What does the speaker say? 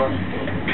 irgendwas.